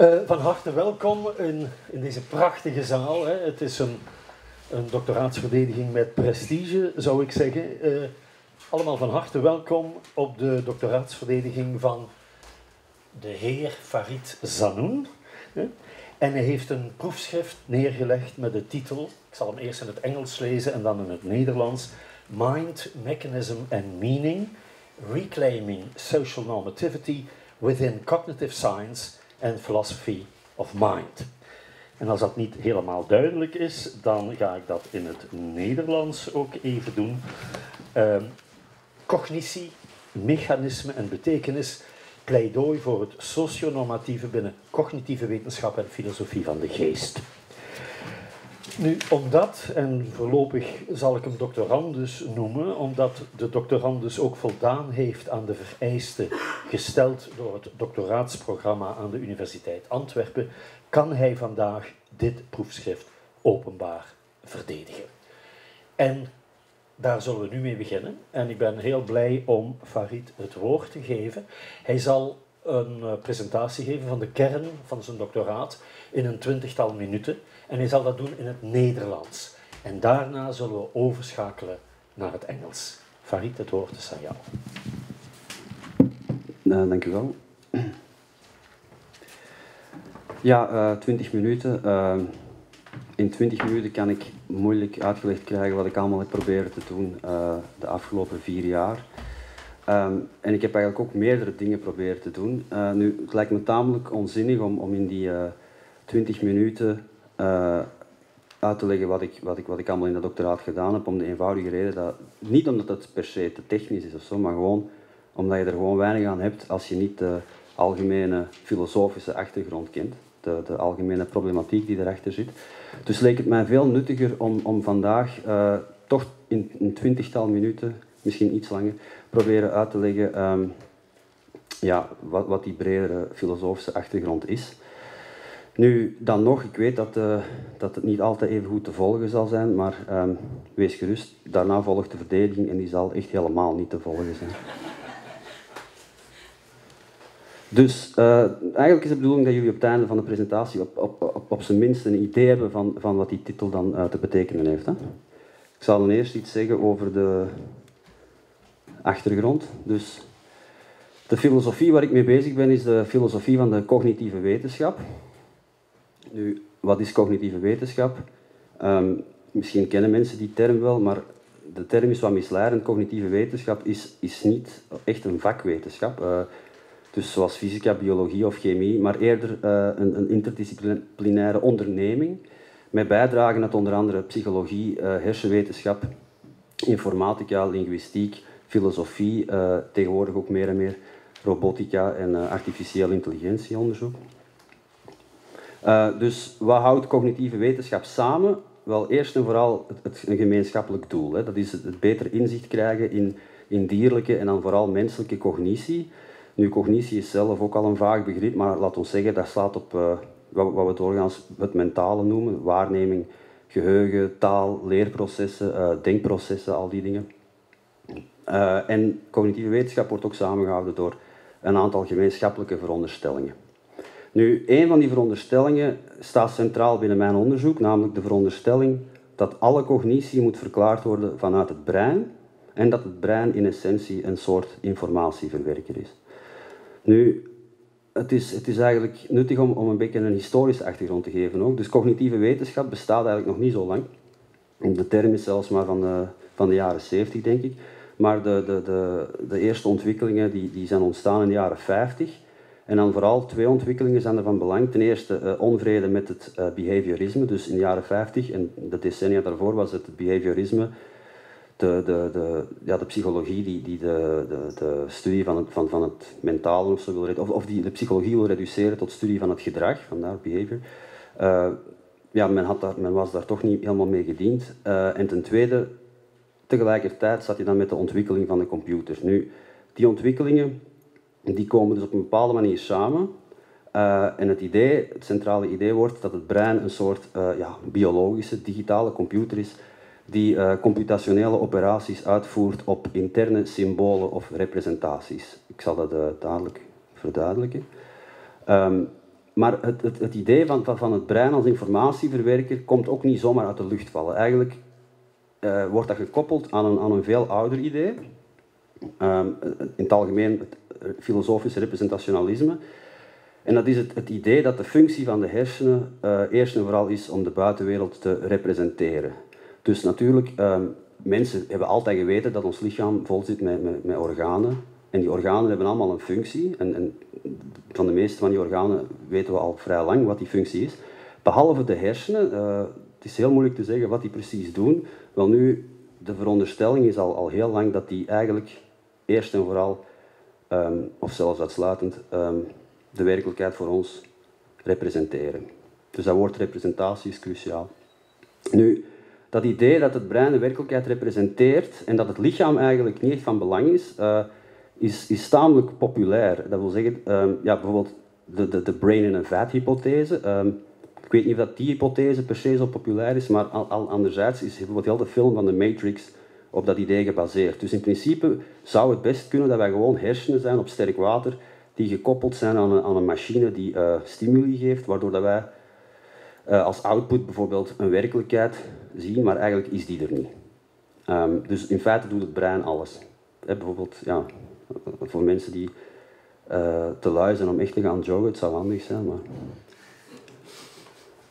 Uh, van harte welkom in, in deze prachtige zaal. Hè. Het is een, een doctoraatsverdediging met prestige, zou ik zeggen. Uh, allemaal van harte welkom op de doctoraatsverdediging van de heer Farid Zanoun. En hij heeft een proefschrift neergelegd met de titel, ik zal hem eerst in het Engels lezen en dan in het Nederlands, Mind, Mechanism and Meaning, Reclaiming Social Normativity Within Cognitive Science and Philosophy of Mind. En als dat niet helemaal duidelijk is, dan ga ik dat in het Nederlands ook even doen. Uh, cognitie, mechanisme en betekenis, pleidooi voor het socionormatieve binnen cognitieve wetenschap en filosofie van de geest. Nu, omdat, en voorlopig zal ik hem doctorandus noemen, omdat de doctorandus ook voldaan heeft aan de vereisten gesteld door het doctoraatsprogramma aan de Universiteit Antwerpen, kan hij vandaag dit proefschrift openbaar verdedigen. En daar zullen we nu mee beginnen. En ik ben heel blij om Farid het woord te geven. Hij zal een eh, presentatie geven van de kern van zijn doctoraat in een twintigtal minuten. En hij zal dat doen in het Nederlands. En daarna zullen we overschakelen naar het Engels. Farid, het woord is aan jou. Uh, dank u wel. Ja, uh, eh, 20 minuten. Uh, in 20 minuten kan ik moeilijk uitgelegd krijgen wat ik allemaal heb proberen te doen de afgelopen vier jaar. Um, en ik heb eigenlijk ook meerdere dingen proberen te doen. Nu, het lijkt me tamelijk onzinnig om, om in die uh, 20 minuten uit te leggen wat ik, wat, ik, wat ik allemaal in dat doctoraat gedaan heb, om de eenvoudige reden dat, niet omdat het per se te technisch is of zo, maar gewoon omdat je er gewoon weinig aan hebt als je niet de algemene filosofische achtergrond kent, de, de algemene problematiek die erachter zit. Dus leek het mij veel nuttiger om, om vandaag uh, toch in een twintigtal minuten, misschien iets langer, proberen uit te leggen um, ja, wat, wat die bredere filosofische achtergrond is. Nu, dan nog, ik weet dat, uh, dat het niet altijd even goed te volgen zal zijn, maar um, wees gerust, daarna volgt de verdediging en die zal echt helemaal niet te volgen zijn. Dus uh, eigenlijk is de bedoeling dat jullie op het einde van de presentatie op, op, op, op zijn minst een idee hebben van, van wat die titel dan uh, te betekenen heeft. Hè? Ik zal dan eerst iets zeggen over de achtergrond. Dus de filosofie waar ik mee bezig ben is de filosofie van de cognitieve wetenschap. Nu, wat is cognitieve wetenschap? Um, misschien kennen mensen die term wel, maar de term is wat misleidend. Cognitieve wetenschap is, is niet echt een vakwetenschap. Uh, dus zoals fysica, biologie of chemie, maar eerder uh, een, een, interdisciplinaire onderneming met bijdragen uit onder andere psychologie, uh, hersenwetenschap, informatica, linguïstiek, filosofie, tegenwoordig ook meer en meer robotica en artificiële intelligentieonderzoek. Dus wat houdt cognitieve wetenschap samen? Wel, eerst en vooral het, het een gemeenschappelijk doel. Hè. Dat is het, het beter inzicht krijgen in, in dierlijke en dan vooral menselijke cognitie nu, cognitie is zelf ook al een vaag begrip, maar laat ons zeggen, dat slaat op uh, wat, wat, we doorgaans het mentale noemen. Waarneming, geheugen, taal, leerprocessen, uh, denkprocessen, al die dingen. En cognitieve wetenschap wordt ook samengehouden door een aantal gemeenschappelijke veronderstellingen. Nu, een van die veronderstellingen staat centraal binnen mijn onderzoek, namelijk de veronderstelling dat alle cognitie moet verklaard worden vanuit het brein en dat het brein in essentie een soort informatieverwerker is. Nu, het is, het is eigenlijk nuttig om, om een beetje een historische achtergrond te geven ook. Dus cognitieve wetenschap bestaat eigenlijk nog niet zo lang. De term is zelfs maar van de, van de jaren 70, denk ik. Maar de, de, de, de eerste ontwikkelingen die, die zijn ontstaan in de jaren 50. En dan vooral twee ontwikkelingen zijn er van belang. Ten eerste uh, onvrede met het uh, behaviorisme. Dus in de jaren 50 en de decennia daarvoor was het, behaviorisme de, de, de, ja, de psychologie die, die de, de, de studie van het, van, van het mentale of, zo wil, of, of die de psychologie wil reduceren tot studie van het gedrag, vandaar behavior. Uh, ja, men, had daar, men was daar toch niet helemaal mee gediend. En ten tweede, tegelijkertijd zat je dan met de ontwikkeling van de computer. Nu, die ontwikkelingen die komen dus op een bepaalde manier samen. Uh, en het idee, het centrale idee wordt dat het brein een soort ja, biologische, digitale computer is die uh, computationele operaties uitvoert op interne symbolen of representaties. Ik zal dat dadelijk verduidelijken. Um, maar het, het, het idee van, van, het brein als informatieverwerker komt ook niet zomaar uit de lucht vallen. Eigenlijk wordt dat gekoppeld aan een, aan een veel ouder idee. Um, in het algemeen het filosofisch representationalisme. En dat is het, het, idee dat de functie van de hersenen uh, eerst en vooral is om de buitenwereld te representeren. Dus natuurlijk, um, mensen hebben altijd geweten dat ons lichaam vol zit met, met, organen. En die organen hebben allemaal een functie. En, en, van de meeste van die organen weten we al vrij lang wat die functie is. Behalve de hersenen. Uh, het is heel moeilijk te zeggen wat die precies doen. Wel nu, de veronderstelling is al, al heel lang dat die eigenlijk eerst en vooral, um, of zelfs uitsluitend, um, de werkelijkheid voor ons representeren. Dus dat woord representatie is cruciaal. Nu, dat idee dat het brein de werkelijkheid representeert en dat het lichaam eigenlijk niet van belang is, uh, is, is tamelijk populair. Dat wil zeggen, um, ja, bijvoorbeeld de, de, de brain in een vat hypothese. Ik weet niet of dat die hypothese per se zo populair is, maar al, al anderzijds is bijvoorbeeld heel de film van de Matrix op dat idee gebaseerd. Dus in principe zou het best kunnen dat wij gewoon hersenen zijn op sterk water die gekoppeld zijn aan een, aan een machine die uh, stimuli geeft, waardoor dat wij uh, als output bijvoorbeeld een werkelijkheid zien, maar eigenlijk is die er niet. Um, dus in feite doet het brein alles. Bijvoorbeeld, ja, voor mensen die uh, te lui zijn om echt te gaan joggen, het zou handig zijn. Maar...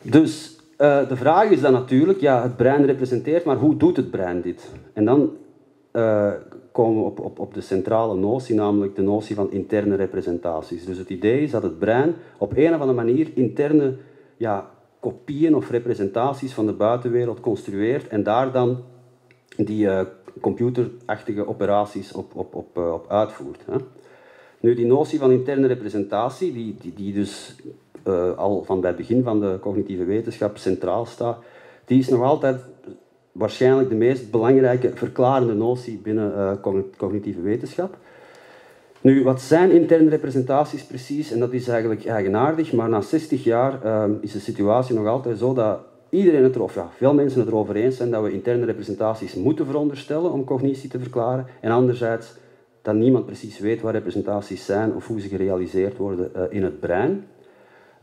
Dus uh, de vraag is dan natuurlijk, ja, het brein representeert, maar hoe doet het brein dit? En dan uh, komen we op, op, op de centrale notie, namelijk de notie van interne representaties. Dus het idee is dat het brein op een of andere manier interne ja, kopieën of representaties van de buitenwereld construeert en daar dan die uh, computerachtige operaties op, op, op, op uitvoert. Hè. Nu, die notie van interne representatie, die, die, die dus uh, al van bij het begin van de cognitieve wetenschap centraal staat, die is nog altijd waarschijnlijk de meest belangrijke verklarende notie binnen uh, cognitieve wetenschap. Nu, wat zijn interne representaties precies? En dat is eigenlijk eigenaardig, maar na 60 jaar uh, is de situatie nog altijd zo dat iedereen het erover, ja, veel mensen het erover eens zijn dat we interne representaties moeten veronderstellen om cognitie te verklaren. En anderzijds dat niemand precies weet wat representaties zijn of hoe ze gerealiseerd worden in het brein.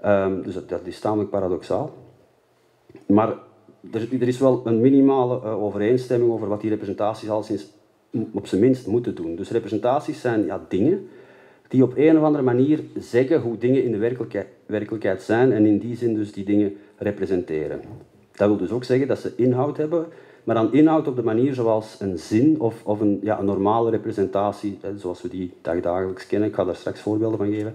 Um, dus dat, is tamelijk paradoxaal. Maar er, is wel een minimale uh, overeenstemming over wat die representaties al sinds op zijn minst moeten doen. Dus representaties zijn ja, dingen die op een of andere manier zeggen hoe dingen in de werkelijkheid, werkelijkheid zijn en in die zin dus die dingen representeren. Dat wil dus ook zeggen dat ze inhoud hebben, maar dan inhoud op de manier zoals een zin of, of een, ja, een normale representatie, hè, zoals we die dagdagelijks kennen, ik ga daar straks voorbeelden van geven,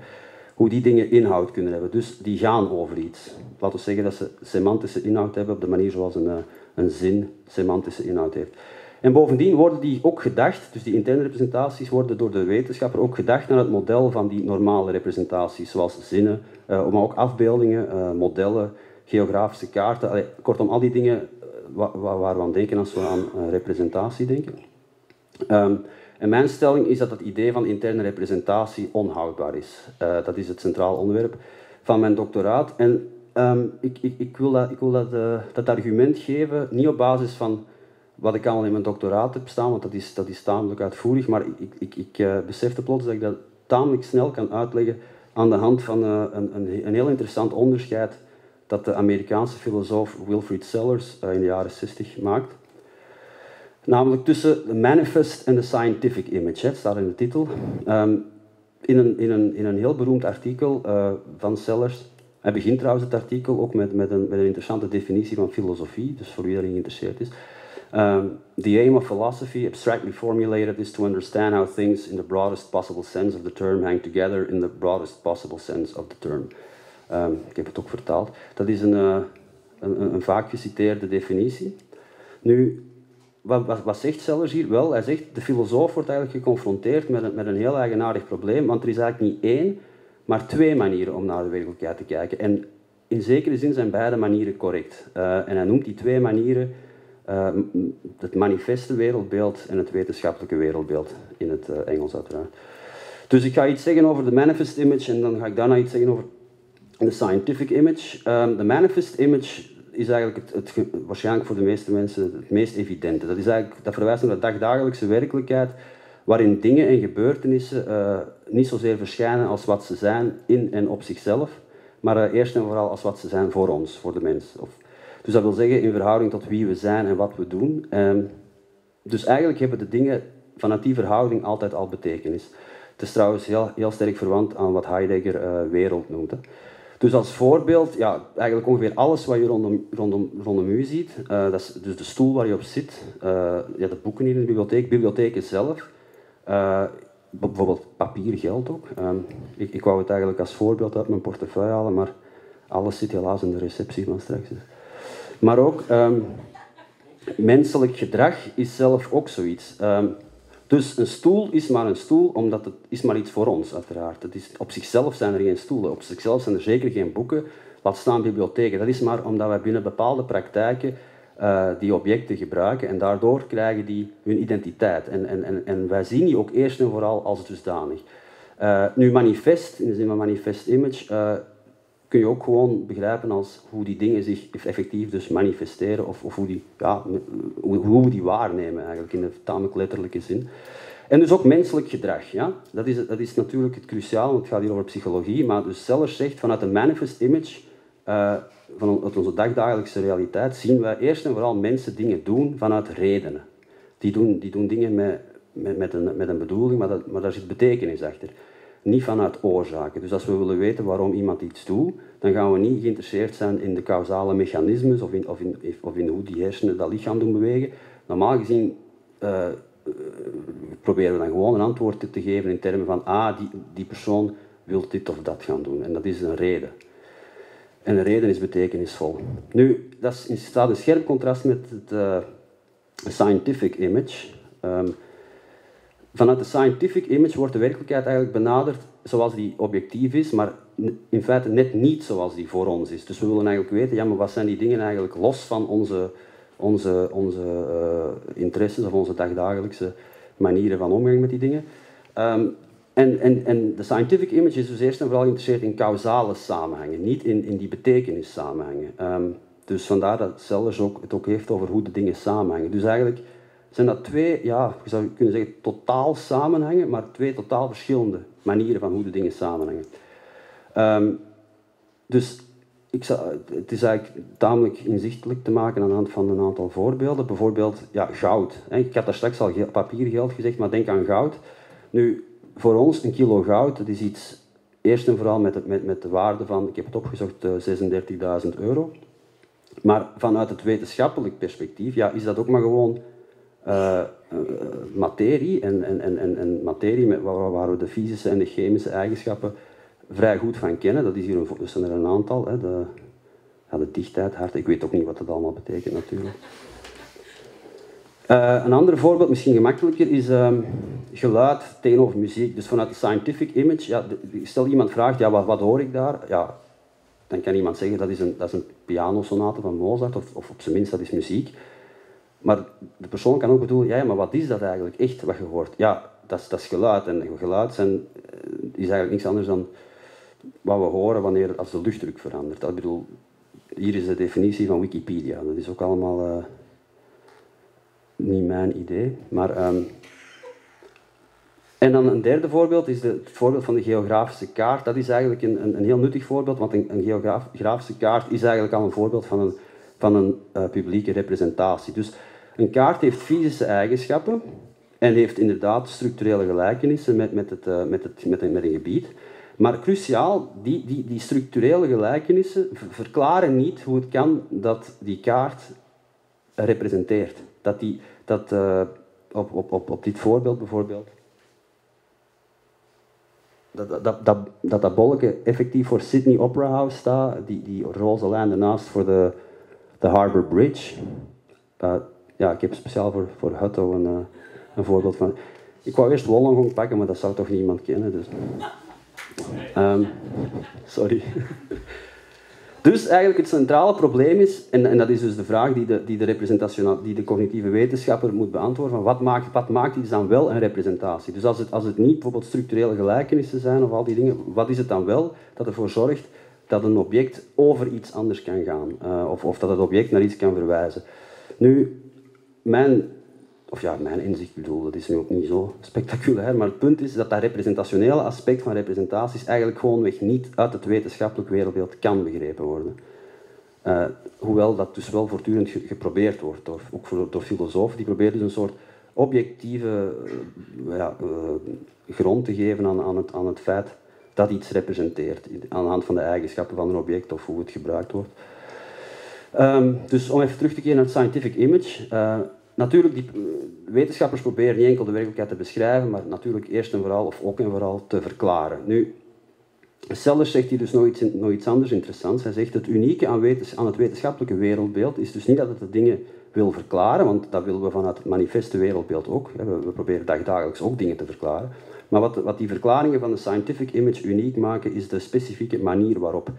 hoe die dingen inhoud kunnen hebben. Dus die gaan over iets. Laten we zeggen dat ze semantische inhoud hebben op de manier zoals een, eh, een zin semantische inhoud heeft. En bovendien worden die ook gedacht, dus die interne representaties worden door de wetenschapper ook gedacht naar het model van die normale representaties, zoals zinnen, uh, maar ook afbeeldingen, uh, modellen, geografische kaarten. Kortom, al die dingen waar we aan denken als we aan representatie denken. En mijn stelling is dat het idee van interne representatie onhoudbaar is. dat is het centraal onderwerp van mijn doctoraat. En um, ik, ik, ik, wil, dat, ik wil dat, dat argument geven, niet op basis van wat ik allemaal in mijn doctoraat heb staan, want dat is, dat tamelijk uitvoerig, maar ik, ik, ik uh, besefte plots dat ik dat tamelijk snel kan uitleggen aan de hand van een, een, een, heel interessant onderscheid dat de Amerikaanse filosoof Wilfrid Sellers in de jaren 60 maakt. Namelijk tussen de manifest en de scientific image, staat in de titel. Um, in, een, in, een, in een heel beroemd artikel van Sellers, hij begint trouwens het artikel ook met, met, een, met een interessante definitie van filosofie, dus voor wie daarin geïnteresseerd is. Um, the aim of philosophy, abstractly formulated, is to understand how things in the broadest possible sense of the term hang together in the broadest possible sense of the term. Um, ik heb het ook vertaald. Dat is een, uh, een, een, vaak geciteerde definitie. Nu, wat, wat, zegt Sellers hier? Wel, hij zegt, de filosoof wordt eigenlijk geconfronteerd met een, met een heel eigenaardig probleem, want er is eigenlijk niet één, maar twee manieren om naar de werkelijkheid te kijken. En in zekere zin zijn beide manieren correct. Uh, en hij noemt die twee manieren uh, het manifeste wereldbeeld en het wetenschappelijke wereldbeeld in het uh, Engels uiteraard. Dus ik ga iets zeggen over de manifest image en dan ga ik daarna iets zeggen over de scientific image. Um, de manifest image is eigenlijk het, het, waarschijnlijk voor de meeste mensen het meest evidente. Dat, is eigenlijk, dat verwijst naar de dagdagelijkse werkelijkheid waarin dingen en gebeurtenissen uh, niet zozeer verschijnen als wat ze zijn in en op zichzelf, maar uh, eerst en vooral als wat ze zijn voor ons, voor de mens. Of, dus dat wil zeggen in verhouding tot wie we zijn en wat we doen. Um, dus eigenlijk hebben de dingen vanuit die verhouding altijd al betekenis. Het is trouwens heel, heel sterk verwant aan wat Heidegger uh, wereld noemt. Dus als voorbeeld, ja, eigenlijk ongeveer alles wat je rondom, rondom, rondom u ziet, uh, dat is dus de stoel waar je op zit, uh, ja, de boeken in de bibliotheek, bibliotheken zelf, uh, bijvoorbeeld papier, geld ook. Ik, ik wou het eigenlijk als voorbeeld uit mijn portefeuille halen, maar alles zit helaas in de receptie van straks. Maar ook um, menselijk gedrag is zelf ook zoiets. Um, dus een stoel is maar een stoel, omdat het is maar iets voor ons, uiteraard. Het is, op zichzelf zijn er geen stoelen, op zichzelf zijn er zeker geen boeken, laat staan bibliotheken. Dat is maar omdat wij binnen bepaalde praktijken uh, die objecten gebruiken en daardoor krijgen die hun identiteit. En, en, en, en wij zien die ook eerst en vooral als dusdanig. Uh, nu, manifest, in de zin van manifest image, uh, kun je ook gewoon begrijpen als hoe die dingen zich effectief dus manifesteren of, of hoe, die, ja, hoe, we die waarnemen eigenlijk in de tamelijk letterlijke zin. En dus ook menselijk gedrag. Ja? Dat, is, dat is natuurlijk het cruciaal, want het gaat hier over psychologie. Maar dus Sellers zegt vanuit een manifest image, uh, vanuit onze dagdagelijkse realiteit, zien wij eerst en vooral mensen dingen doen vanuit redenen. Die doen, die doen dingen met, met, met, een, met een bedoeling, maar, dat, maar daar zit betekenis achter niet vanuit oorzaken. Dus als we willen weten waarom iemand iets doet, dan gaan we niet geïnteresseerd zijn in de causale mechanismes of in, of in, of in hoe die hersenen dat lichaam doen bewegen. Normaal gezien uh, proberen we dan gewoon een antwoord te geven in termen van ah, die, die persoon wil dit of dat gaan doen. En dat is een reden. En een reden is betekenisvol. Nu, dat staat in scherp contrast met het uh, scientific image. Um, vanuit de scientific image wordt de werkelijkheid eigenlijk benaderd zoals die objectief is, maar in feite net niet zoals die voor ons is. Dus we willen eigenlijk weten, ja, maar wat zijn die dingen eigenlijk los van onze, onze, onze uh, interesses of onze dagdagelijkse manieren van omgang met die dingen. Um, en, en, en de scientific image is dus eerst en vooral geïnteresseerd in causale samenhangen, niet in, in die betekenissamenhangen. Um, dus vandaar dat Sellers ook, het ook heeft over hoe de dingen samenhangen. Dus eigenlijk zijn dat twee, ja, je zou kunnen zeggen, totaal samenhangen, maar twee totaal verschillende manieren van hoe de dingen samenhangen. Um, dus ik zou, het is eigenlijk tamelijk inzichtelijk te maken aan de hand van een aantal voorbeelden. Bijvoorbeeld ja, goud. Ik had daar straks al papiergeld gezegd, maar denk aan goud. Nu, voor ons een kilo goud, dat is iets, eerst en vooral met, met, met de waarde van, ik heb het opgezocht, 36.000 eh, euro. Maar vanuit het wetenschappelijk perspectief ja, is dat ook maar gewoon uh, materie en, en, en, en materie met, waar, we de fysische en de chemische eigenschappen vrij goed van kennen. Dat is hier een, dus een aantal. Hè, de, ja, dichtheid, hart, ik weet ook niet wat dat allemaal betekent natuurlijk. Uh, een ander voorbeeld, misschien gemakkelijker, is um, geluid tegenover muziek. Dus vanuit de scientific image, ja, stel iemand vraagt, ja, wat, wat hoor ik daar? Ja, dan kan iemand zeggen, dat is een, dat is een pianosonate van Mozart, of, of op zijn minst dat is muziek. Maar de persoon kan ook bedoelen, ja, maar wat is dat eigenlijk echt wat je hoort? Ja, dat is, dat geluid. En geluid eh, is eigenlijk niks anders dan wat we horen wanneer, als de luchtdruk verandert. Ik bedoel, hier is de definitie van Wikipedia. Dat is ook allemaal uh, niet mijn idee. Maar, um, en dan een derde voorbeeld is het voorbeeld van de geografische kaart. Dat is eigenlijk een, een, een heel nuttig voorbeeld, want een, een geografische kaart is eigenlijk al een voorbeeld van een, van een uh, publieke representatie. Dus een kaart heeft fysische eigenschappen en heeft inderdaad structurele gelijkenissen met, met, het, uh, met, het, met, een, met een gebied. Maar cruciaal, die, die, die structurele gelijkenissen verklaren niet hoe het kan dat die kaart representeert. Dat, die, dat uh, op, op, op, op dit voorbeeld bijvoorbeeld, dat dat, dat, dat, dat effectief voor Sydney Opera House staat, die, die roze lijn ernaast voor de, de Harbour Bridge. Ja, ik heb speciaal voor, voor Hutto een, uh, een voorbeeld van. Ik wou eerst Wollongong pakken, maar dat zou toch niemand kennen. Dus. Um, sorry. Dus eigenlijk het centrale probleem is, en, en dat is dus de vraag die de, die de, die de cognitieve wetenschapper moet beantwoorden, van wat maakt, wat maakt iets dan wel een representatie? Dus als het, als het niet bijvoorbeeld structurele gelijkenissen zijn of al die dingen, wat is het dan wel dat ervoor zorgt dat een object over iets anders kan gaan? Uh, of, of dat het object naar iets kan verwijzen? Nu, mijn of ja, mijn inzicht, bedoel, dat is nu ook niet zo spectaculair, maar het punt is dat dat representationele aspect van representaties eigenlijk gewoonweg niet uit het wetenschappelijk wereldbeeld kan begrepen worden. Uh, hoewel dat dus wel voortdurend geprobeerd wordt, door, ook door filosofen, die proberen dus een soort objectieve uh, ja, grond te geven aan, aan, het, aan het feit dat iets representeert, aan de hand van de eigenschappen van een object of hoe het gebruikt wordt. Um, dus om even terug te keren naar het scientific image. natuurlijk, die wetenschappers proberen niet enkel de werkelijkheid te beschrijven, maar natuurlijk eerst en vooral, of ook en vooral, te verklaren. Nu, Sellers zegt hier dus nog iets, anders interessants. Hij zegt het unieke aan, aan, het wetenschappelijke wereldbeeld is dus niet dat het de dingen wil verklaren, want dat willen we vanuit het manifeste wereldbeeld ook. We proberen dagelijks ook dingen te verklaren. Maar wat, wat, die verklaringen van de scientific image uniek maken, is de specifieke manier waarop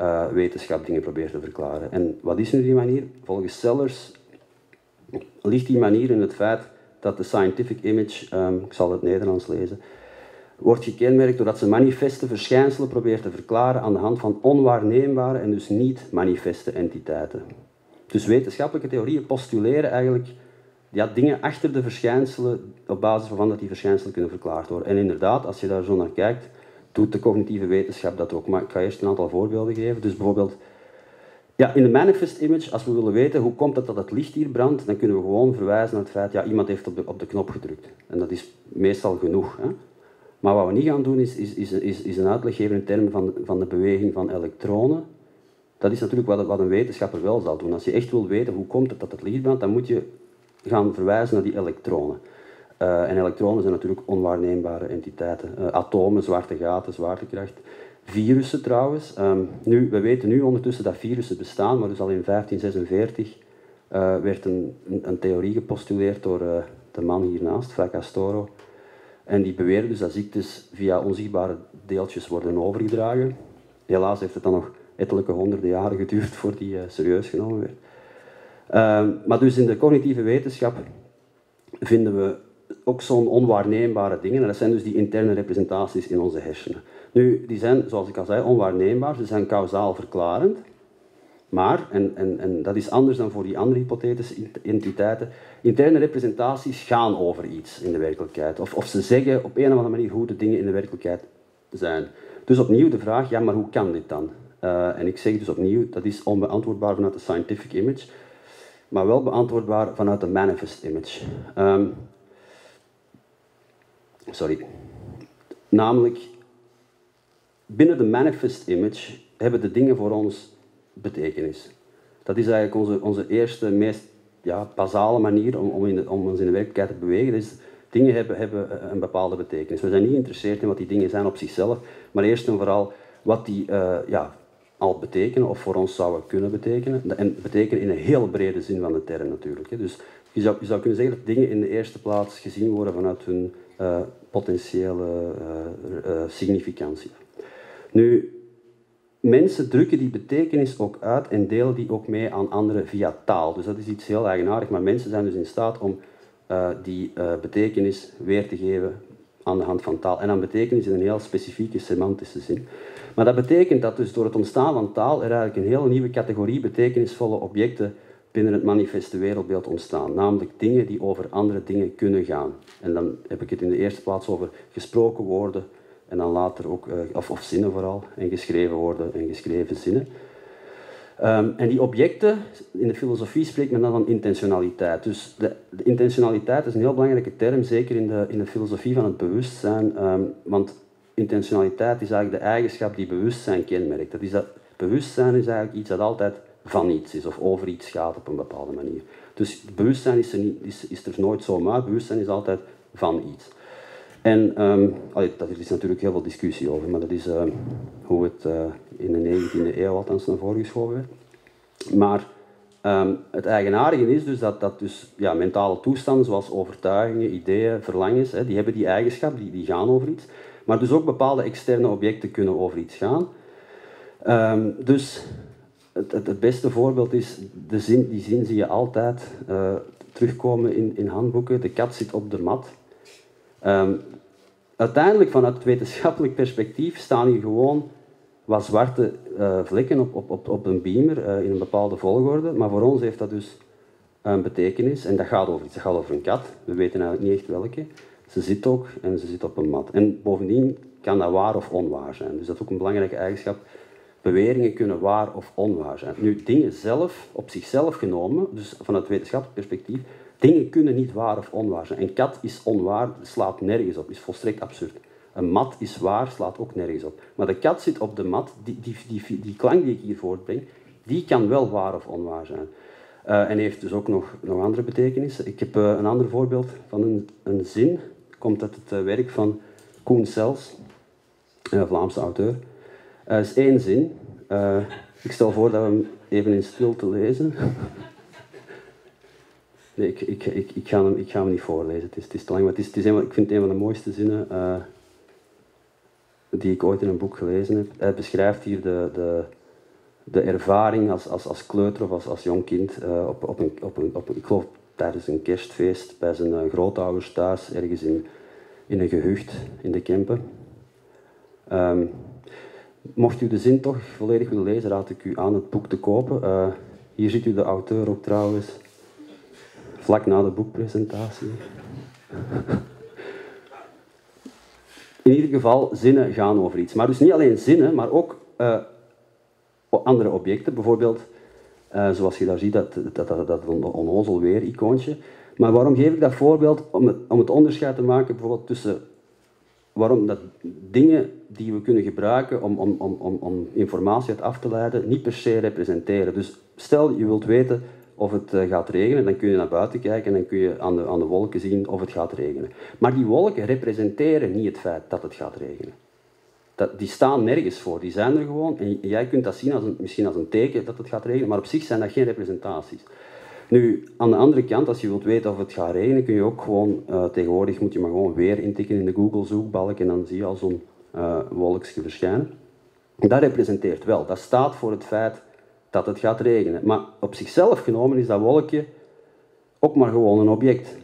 uh, wetenschap dingen probeert te verklaren. En wat is nu die manier? Volgens Sellers ligt die manier in het feit dat de scientific image, um, ik zal het Nederlands lezen, wordt gekenmerkt doordat ze manifeste verschijnselen probeert te verklaren aan de hand van onwaarneembare en dus niet manifeste entiteiten. Dus wetenschappelijke theorieën postuleren eigenlijk ja, dingen achter de verschijnselen op basis waarvan dat die verschijnselen kunnen verklaard worden. En inderdaad, als je daar zo naar kijkt, doet de cognitieve wetenschap dat ook. Maar ik ga eerst een aantal voorbeelden geven. Dus bijvoorbeeld, ja, in de manifest image, als we willen weten hoe komt het dat het licht hier brandt, dan kunnen we gewoon verwijzen naar het feit, ja, iemand heeft op de, op de knop gedrukt. En dat is meestal genoeg. Hè? Maar wat we niet gaan doen, is, is, is, is een uitleg geven in termen van, van de beweging van elektronen. Dat is natuurlijk wat, wat een wetenschapper wel zal doen. Als je echt wil weten hoe komt het dat het licht brandt, dan moet je gaan verwijzen naar die elektronen. Uh, en elektronen zijn natuurlijk onwaarneembare entiteiten. Uh, atomen, zwarte gaten, zwaartekracht. Virussen trouwens. Um, nu, we weten nu ondertussen dat virussen bestaan, maar dus al in 1546 uh, eh, werd een, een, een, theorie gepostuleerd door de man hiernaast, Fracastoro. En die beweren dus dat ziektes via onzichtbare deeltjes worden overgedragen. Helaas heeft het dan nog ettelijke honderden jaren geduurd voordat die serieus genomen werd. Ehm, maar dus in de cognitieve wetenschap vinden we ook zo'n onwaarneembare dingen. En dat zijn dus die interne representaties in onze hersenen. Nu, die zijn, zoals ik al zei, onwaarneembaar. Ze zijn kausaal verklarend. Maar, en, en, dat is anders dan voor die andere hypothetische entiteiten, interne representaties gaan over iets in de werkelijkheid. Of, of ze zeggen op een of andere manier hoe de dingen in de werkelijkheid zijn. Dus opnieuw de vraag, ja, maar hoe kan dit dan? Uh, en ik zeg dus opnieuw, dat is onbeantwoordbaar vanuit de scientific image maar wel beantwoordbaar vanuit de manifest image. Um, sorry. Namelijk, binnen de manifest image hebben de dingen voor ons betekenis. Dat is eigenlijk onze, onze eerste, meest ja, basale manier om, om, in om ons in de werkelijkheid te bewegen. Dus dingen hebben, hebben een bepaalde betekenis. We zijn niet geïnteresseerd in wat die dingen zijn op zichzelf, maar eerst en vooral wat die uh, ja, al betekenen of voor ons zouden kunnen betekenen. En betekenen in een heel brede zin van de term natuurlijk. Dus je zou, je zou kunnen zeggen dat dingen in de eerste plaats gezien worden vanuit hun uh, potentiële uh, significantie. Nu, mensen drukken die betekenis ook uit en delen die ook mee aan anderen via taal. Dus dat is iets heel eigenaardig, maar mensen zijn dus in staat om die betekenis weer te geven aan de hand van taal. En dan betekenis in een heel specifieke semantische zin. Maar dat betekent dat dus door het ontstaan van taal er eigenlijk een hele nieuwe categorie betekenisvolle objecten binnen het manifeste wereldbeeld ontstaan. Namelijk dingen die over andere dingen kunnen gaan. En dan heb ik het in de eerste plaats over gesproken woorden en dan later ook, uh, of, of, zinnen vooral, en geschreven woorden en geschreven zinnen. Um, en die objecten, in de filosofie spreekt men dan van intentionaliteit. Dus de, intentionaliteit is een heel belangrijke term, zeker in de, in de filosofie van het bewustzijn. Um, want intentionaliteit is eigenlijk de eigenschap die bewustzijn kenmerkt. Dat is dat, bewustzijn is eigenlijk iets dat altijd van iets is of over iets gaat op een bepaalde manier. Dus bewustzijn is er, niet, is, er nooit zomaar, bewustzijn is altijd van iets. En um, daar is natuurlijk heel veel discussie over, maar dat is uh, hoe het uh, in de 19e eeuw althans naar voren geschoven werd. Maar um, het eigenaardige is dus dat, dat dus, ja, mentale toestanden zoals overtuigingen, ideeën, verlangens, hè, die hebben die eigenschap, die, die gaan over iets. Maar dus ook bepaalde externe objecten kunnen over iets gaan. Um, dus het, het, beste voorbeeld is, de zin, die zin zie je altijd uh, terugkomen in, in handboeken. De kat zit op de mat. Um, uiteindelijk, vanuit het wetenschappelijk perspectief, staan hier gewoon wat zwarte uh, vlekken op, op, op, op een beamer uh, in een bepaalde volgorde. Maar voor ons heeft dat dus een betekenis en dat gaat over iets. Dat gaat over een kat. We weten eigenlijk niet echt welke. Ze zit ook en ze zit op een mat. En bovendien kan dat waar of onwaar zijn. Dus dat is ook een belangrijke eigenschap. Beweringen kunnen waar of onwaar zijn. Nu, dingen zelf, op zichzelf genomen, dus vanuit wetenschappelijk perspectief, dingen kunnen niet waar of onwaar zijn. Een kat is onwaar, slaat nergens op, is volstrekt absurd. Een mat is waar, slaat ook nergens op. Maar de kat zit op de mat, die, die, die, die klank die ik hier voortbreng, die kan wel waar of onwaar zijn. Uh, en heeft dus ook nog, nog andere betekenissen. Ik heb uh, een ander voorbeeld van een, een zin, komt uit het uh, werk van Koen Sels, een Vlaamse auteur. Het is één zin. ik stel voor dat we hem even in stilte lezen. Nee, ik, ik, ik, ga hem, ik ga hem niet voorlezen, het is, het is te lang. Maar het is, het is een, ik vind het een van de mooiste zinnen die ik ooit in een boek gelezen heb. Hij beschrijft hier de, de, de ervaring als, als, als kleuter of als, als jong kind op, op, een, op, een, op een, ik geloof tijdens een kerstfeest bij zijn uh, grootouders thuis, ergens in, in een gehucht in de Kempen. Um, mocht u de zin toch volledig willen lezen, raad ik u aan het boek te kopen. Uh, hier ziet u de auteur ook trouwens, vlak na de boekpresentatie. In ieder geval, zinnen gaan over iets. Maar dus niet alleen zinnen, maar ook uh, andere objecten. Bijvoorbeeld, uh, zoals je daar ziet, dat, dat, dat, dat onnozel weer-icoontje. Maar waarom geef ik dat voorbeeld? Om het, om het onderscheid te maken bijvoorbeeld tussen waarom dat dingen die we kunnen gebruiken om, om, om, om informatie uit af te leiden, niet per se representeren. Dus stel je wilt weten of het eh, gaat regenen, dan kun je naar buiten kijken en dan kun je aan de, aan de wolken zien of het gaat regenen. Maar die wolken representeren niet het feit dat het gaat regenen. Die staan nergens voor, die zijn er gewoon en jij kunt dat zien als een, misschien als een teken dat het gaat regenen, maar op zich zijn dat geen representaties. Nu, aan de andere kant, als je wilt weten of het gaat regenen, kun je ook gewoon, uh, tegenwoordig moet je maar gewoon weer intikken in de Google zoekbalk en dan zie je al zo'n uh, wolkje verschijnen. Dat representeert wel, dat staat voor het feit dat het gaat regenen. Maar op zichzelf genomen is dat wolkje ook maar gewoon een object.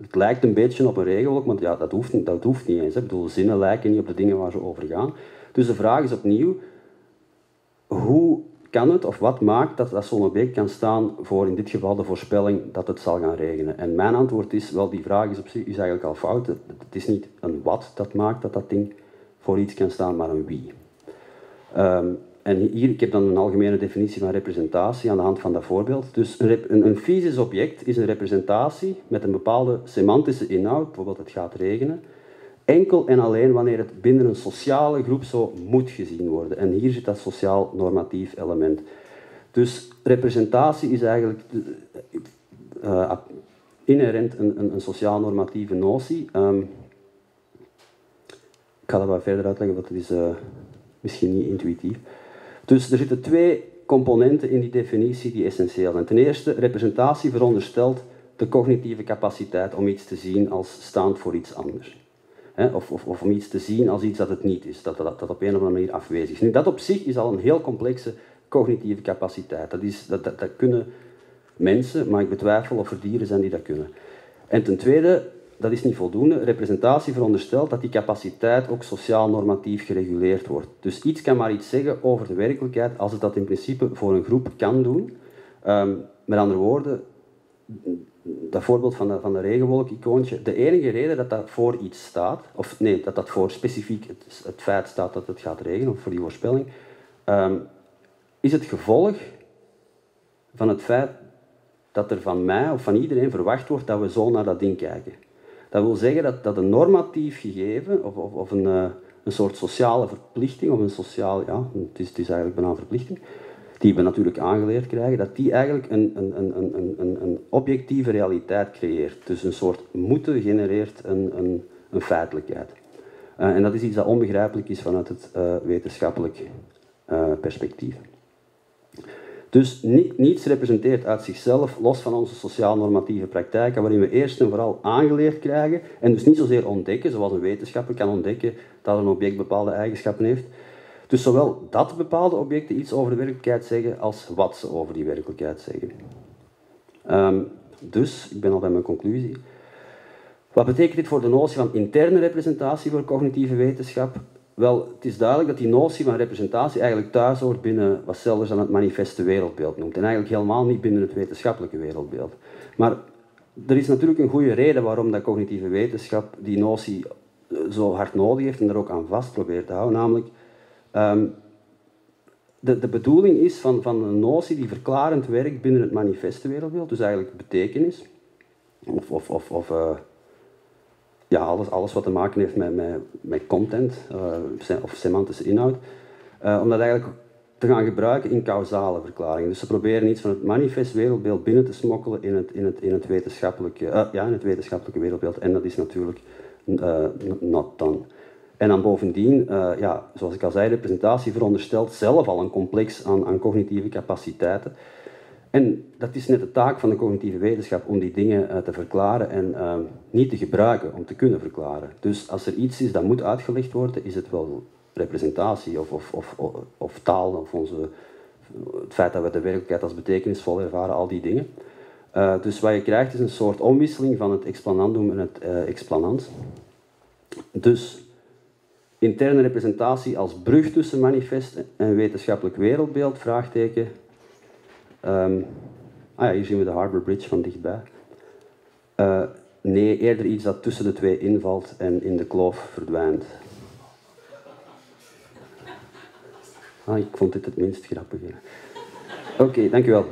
Het lijkt een beetje op een regenwolk, maar ja, dat, hoeft, dat hoeft niet eens. Ik bedoel, zinnen lijken niet op de dingen waar ze over gaan. Dus de vraag is opnieuw, hoe kan het of wat maakt dat, dat zo'n object kan staan voor in dit geval de voorspelling dat het zal gaan regenen? En mijn antwoord is, wel die vraag is op zich is eigenlijk al fout. Het, is niet een wat dat maakt dat dat ding voor iets kan staan, maar een wie. Um, en hier, ik heb dan een algemene definitie van representatie aan de hand van dat voorbeeld. Dus een, een, een fysisch object is een representatie met een bepaalde semantische inhoud, bijvoorbeeld het gaat regenen, enkel en alleen wanneer het binnen een sociale groep zo moet gezien worden. En hier zit dat sociaal-normatief element. Dus representatie is eigenlijk uh, inherent een, een, een sociaal-normatieve notie. Um, ik ga dat wat verder uitleggen, want het is uh, misschien niet intuïtief. Dus er zitten twee componenten in die definitie die essentieel zijn. Ten eerste, representatie veronderstelt de cognitieve capaciteit om iets te zien als staand voor iets anders. Of, of, of, om iets te zien als iets dat het niet is, dat, dat, op een of andere manier afwezig is. Dat op zich is al een heel complexe cognitieve capaciteit. Dat, is, dat, dat, dat kunnen mensen, maar ik betwijfel of er dieren zijn die dat kunnen. En ten tweede, dat is niet voldoende. Representatie veronderstelt dat die capaciteit ook sociaal-normatief gereguleerd wordt. Dus iets kan maar iets zeggen over de werkelijkheid als het dat in principe voor een groep kan doen. Um, met andere woorden, dat voorbeeld van de, van de regenwolk-icoontje, de enige reden dat dat voor iets staat, of nee, dat dat voor specifiek het, feit staat dat het gaat regenen, of voor die voorspelling, um, is het gevolg van het feit dat er van mij of van iedereen verwacht wordt dat we zo naar dat ding kijken. Dat wil zeggen dat, dat een normatief gegeven of, of, of een, uh, een soort sociale verplichting, of een sociaal, ja, het is, eigenlijk bijna een verplichting, die we natuurlijk aangeleerd krijgen, dat die eigenlijk een, een, een, een, een, een objectieve realiteit creëert. Dus een soort moeten genereert een, een, een feitelijkheid. Uh, en dat is iets dat onbegrijpelijk is vanuit het uh, wetenschappelijk perspectief. Dus niets representeert uit zichzelf, los van onze sociaal-normatieve praktijken, waarin we eerst en vooral aangeleerd krijgen, en dus niet zozeer ontdekken, zoals een wetenschapper kan ontdekken dat een object bepaalde eigenschappen heeft. Dus zowel dat bepaalde objecten iets over de werkelijkheid zeggen, als wat ze over die werkelijkheid zeggen. Um, dus, ik ben al bij mijn conclusie. Wat betekent dit voor de notie van interne representatie voor cognitieve wetenschap? Wel, het is duidelijk dat die notie van representatie eigenlijk thuis hoort binnen wat Sellers dan het manifeste wereldbeeld noemt. En eigenlijk helemaal niet binnen het wetenschappelijke wereldbeeld. Maar er is natuurlijk een goede reden waarom dat cognitieve wetenschap die notie eh, zo hard nodig heeft en er ook aan vast probeert te houden. Namelijk, ehm, de, de bedoeling is van, van een notie die verklarend werkt binnen het manifeste wereldbeeld, dus eigenlijk betekenis, of, of, of, of uh, ja, alles, alles wat te maken heeft met, met, met content uh, of semantische inhoud, uh, om dat eigenlijk te gaan gebruiken in causale verklaringen. Dus ze proberen iets van het manifest wereldbeeld binnen te smokkelen in het, in het, in het, wetenschappelijke, ja, in het wetenschappelijke wereldbeeld. En dat is natuurlijk not done. En dan bovendien, ja, zoals ik al zei, de presentatie veronderstelt zelf al een complex aan, aan, cognitieve capaciteiten. En dat is net de taak van de cognitieve wetenschap om die dingen uh, te verklaren en uh, niet te gebruiken om te kunnen verklaren. Dus als er iets is dat moet uitgelegd worden, is het wel representatie of, of, of, of taal of onze, het feit dat we de werkelijkheid als betekenisvol ervaren, al die dingen. dus wat je krijgt is een soort omwisseling van het explanandum en het explanant. Dus Interne representatie als brug tussen manifest en wetenschappelijk wereldbeeld, vraagteken. Um, ah ja, hier zien we de Harbour Bridge van dichtbij. Uh, nee, eerder iets dat tussen de twee invalt en in de kloof verdwijnt. Ah, ik vond dit het minst grappige. Oké, dankjewel.